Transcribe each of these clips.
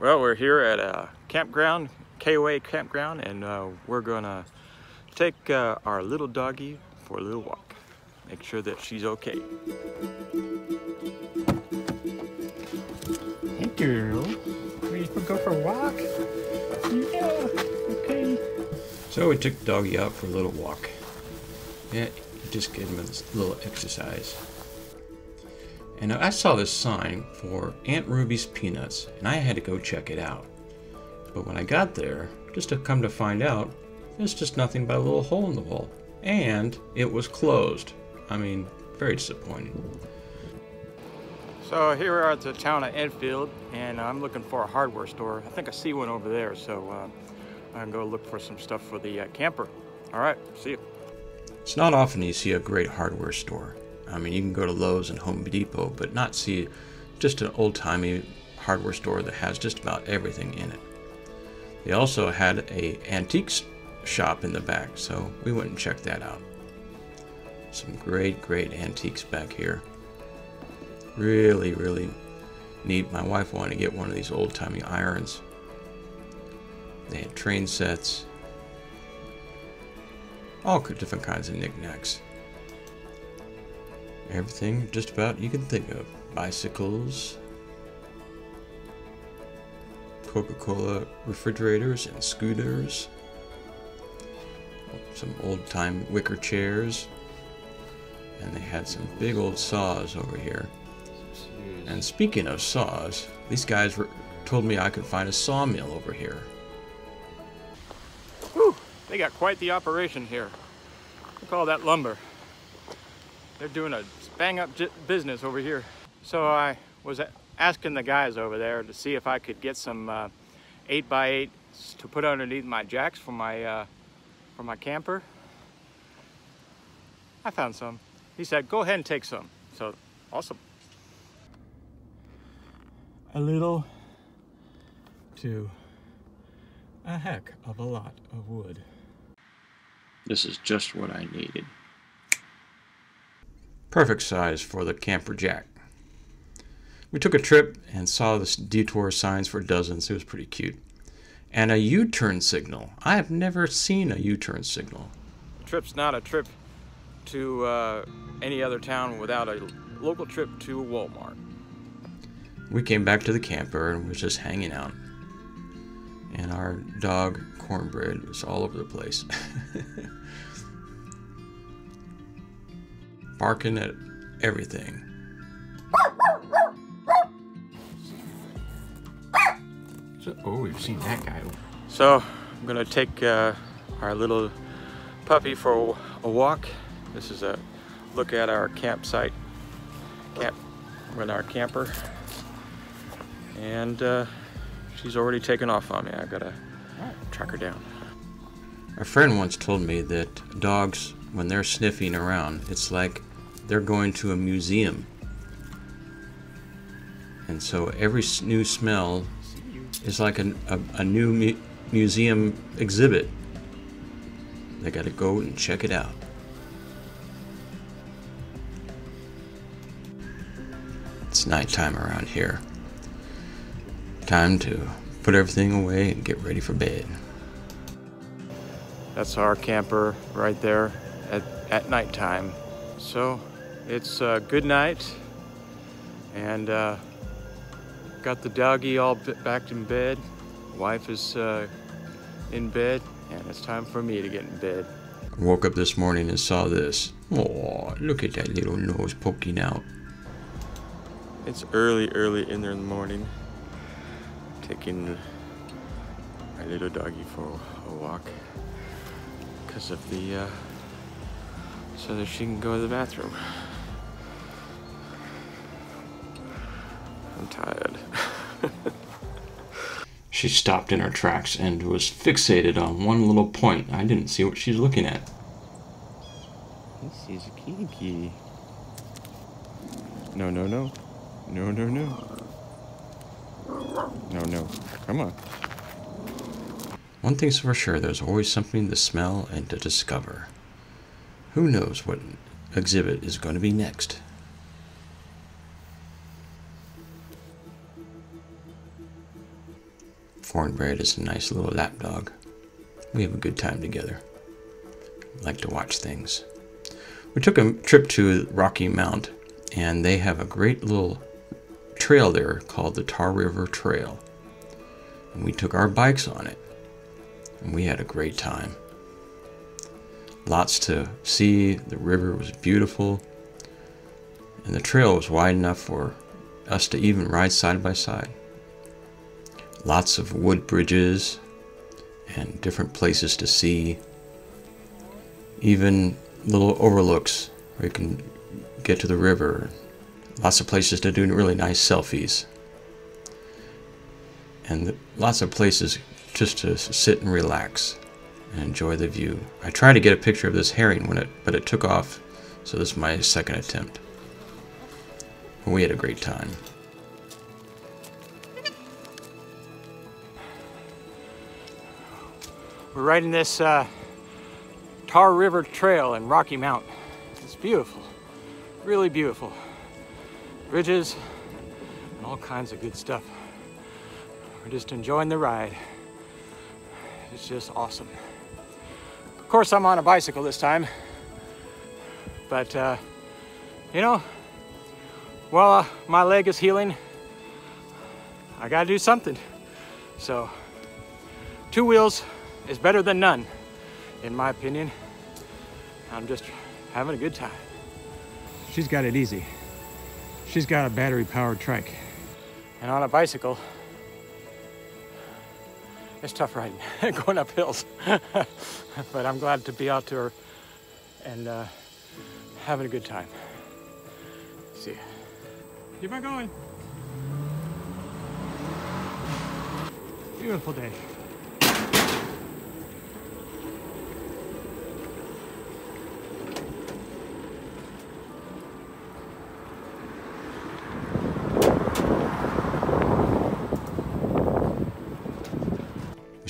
Well, we're here at a campground, KOA campground, and uh, we're gonna take uh, our little doggy for a little walk. Make sure that she's okay. Hey girl, ready to go for a walk? Yeah, okay. So we took the doggy out for a little walk. Yeah, just give him a little exercise. And I saw this sign for Aunt Ruby's Peanuts, and I had to go check it out. But when I got there, just to come to find out, there's just nothing but a little hole in the wall. And it was closed. I mean, very disappointing. So here we are at the town of Enfield, and I'm looking for a hardware store. I think I see one over there, so uh, I'm gonna go look for some stuff for the uh, camper. All right, see you. It's not often you see a great hardware store. I mean, you can go to Lowe's and Home Depot, but not see just an old timey hardware store that has just about everything in it. They also had a antiques shop in the back, so we went and checked that out. Some great, great antiques back here. Really, really neat. My wife wanted to get one of these old timey irons. They had train sets, all different kinds of knickknacks. Everything just about you can think of. Bicycles, Coca-Cola refrigerators and scooters, some old-time wicker chairs, and they had some big old saws over here. And speaking of saws, these guys were, told me I could find a sawmill over here. Whew, they got quite the operation here. Look at all that lumber. They're doing a bang up business over here. So I was asking the guys over there to see if I could get some uh, 8x8 to put underneath my jacks for my, uh, for my camper. I found some. He said, go ahead and take some. So, awesome. A little to a heck of a lot of wood. This is just what I needed. Perfect size for the camper jack. We took a trip and saw the detour signs for dozens. It was pretty cute. And a U-turn signal. I have never seen a U-turn signal. The trip's not a trip to uh, any other town without a local trip to Walmart. We came back to the camper and was just hanging out. And our dog, Cornbread, was all over the place. Barking at everything. So, oh, we've seen that guy. So, I'm gonna take uh, our little puppy for a walk. This is a look at our campsite, camp with our camper. And uh, she's already taken off on me. I gotta track her down. A friend once told me that dogs, when they're sniffing around, it's like they're going to a museum. And so every new smell is like a, a, a new mu museum exhibit. They got to go and check it out. It's nighttime around here. Time to put everything away and get ready for bed. That's our camper right there at, at nighttime. So it's a good night and uh, got the doggy all back in bed. Wife is uh, in bed and it's time for me to get in bed. I woke up this morning and saw this. Oh, look at that little nose poking out. It's early, early in the morning. Taking my little doggy for a walk because of the, uh, so that she can go to the bathroom. I'm tired. she stopped in her tracks and was fixated on one little point. I didn't see what she's looking at. This is a kinky. No, no, no. No, no, no. No, no. Come on. One thing's for sure, there's always something to smell and to discover. Who knows what exhibit is going to be next? Cornbread is a nice little lap dog. We have a good time together. Like to watch things. We took a trip to Rocky Mount, and they have a great little trail there called the Tar River Trail. And we took our bikes on it, and we had a great time. Lots to see, the river was beautiful, and the trail was wide enough for us to even ride side by side. Lots of wood bridges and different places to see. Even little overlooks where you can get to the river. Lots of places to do really nice selfies. And lots of places just to sit and relax and enjoy the view. I tried to get a picture of this herring when it but it took off, so this is my second attempt. We had a great time. We're riding this uh, Tar River Trail in Rocky Mount. It's beautiful, really beautiful. Bridges and all kinds of good stuff. We're just enjoying the ride. It's just awesome. Of course, I'm on a bicycle this time, but uh, you know, while uh, my leg is healing, I gotta do something. So, two wheels is better than none, in my opinion. I'm just having a good time. She's got it easy. She's got a battery powered trike. And on a bicycle, it's tough riding, going up hills. but I'm glad to be out to her and uh, having a good time. See ya. Keep on going. Beautiful day.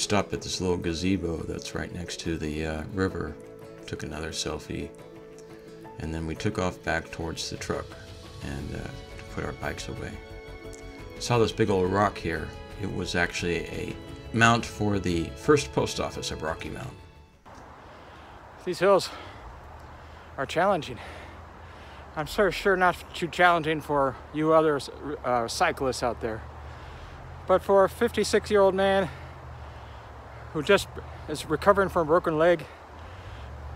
Stopped at this little gazebo that's right next to the uh, river, took another selfie, and then we took off back towards the truck and uh, put our bikes away. Saw this big old rock here. It was actually a mount for the first post office of Rocky Mount. These hills are challenging. I'm sure, sure not too challenging for you other uh, cyclists out there. But for a 56 year old man who just is recovering from a broken leg,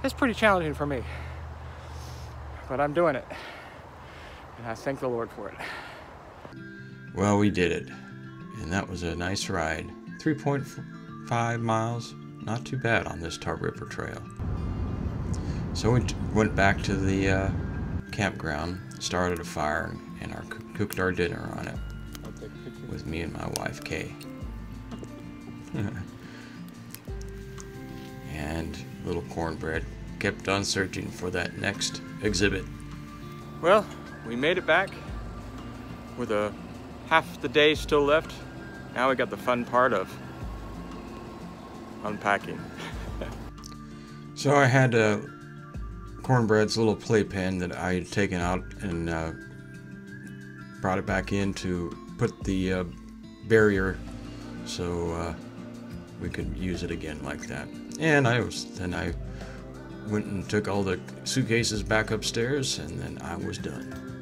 it's pretty challenging for me. But I'm doing it. And I thank the Lord for it. Well, we did it, and that was a nice ride. 3.5 miles, not too bad on this Tar River Trail. So we went back to the uh, campground, started a fire, and our, cooked our dinner on it with me and my wife Kay. and little cornbread kept on searching for that next exhibit. Well, we made it back with a half the day still left. Now we got the fun part of unpacking. So I had uh, cornbread's little playpen that I had taken out and uh, brought it back in to put the uh, barrier so uh, we could use it again like that. And I was then I went and took all the suitcases back upstairs and then I was done.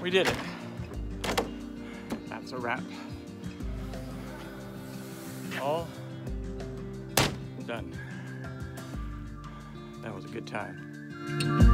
We did it. That's a wrap. All done. That was a good time.